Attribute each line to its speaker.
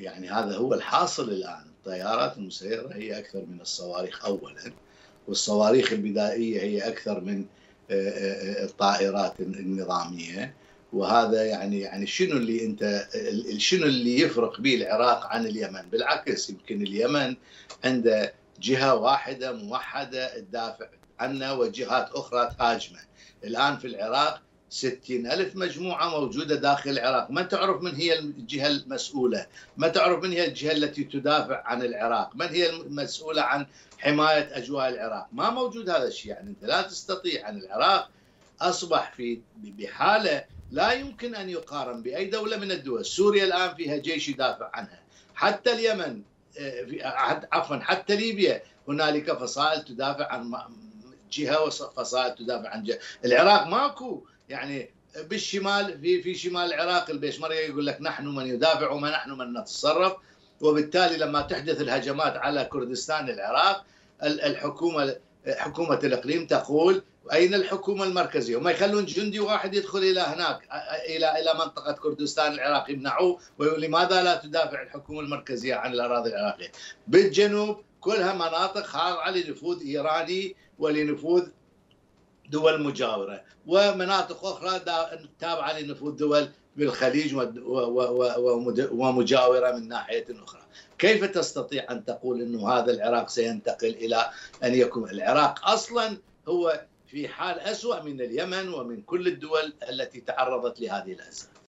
Speaker 1: يعني هذا هو الحاصل الآن. الطيارات المسيرة هي أكثر من الصواريخ اولا والصواريخ البدائية هي أكثر من آه، آه، الطائرات النظامية. وهذا يعني يعني شنو اللي أنت شنو اللي يفرق به العراق عن اليمن؟ بالعكس يمكن اليمن عنده جهة واحدة موحدة تدافع عنا وجهات أخرى تهاجمه. الآن في العراق ستين ألف مجموعة موجودة داخل العراق. ما تعرف من هي الجهة المسؤولة؟ ما تعرف من هي الجهة التي تدافع عن العراق؟ من هي المسؤولة عن حماية أجواء العراق؟ ما موجود هذا الشيء. يعني أنت لا تستطيع أن العراق أصبح في بحالة لا يمكن أن يقارن بأي دولة من الدول. سوريا الآن فيها جيش يدافع عنها. حتى اليمن آه، عفوا حتى ليبيا هنالك فصائل تدافع عن جهة وفصائل تدافع عن جهة. العراق ماكو يعني بالشمال في في شمال العراق البيشمركة يقول لك نحن من يدافع وما نحن من نتصرف. وبالتالي لما تحدث الهجمات على كردستان العراق الحكومة حكومة الإقليم تقول أين الحكومة المركزية؟ وما يخلون جندي واحد يدخل إلى هناك إلى إلى منطقة كردستان العراق يمنعوه ويقول لماذا لا تدافع الحكومة المركزية عن الأراضي العراقية؟ بالجنوب كلها مناطق خاضعة لنفوذ إيراني ولنفوذ دول مجاورة ومناطق أخرى تابعة لنفوذ دول بالخليج ومجاورة من ناحية أخرى. كيف تستطيع أن تقول إنه هذا العراق سينتقل إلى أن يكون العراق أصلا هو في حال أسوأ من اليمن ومن كل الدول التي تعرضت لهذه الأزمة.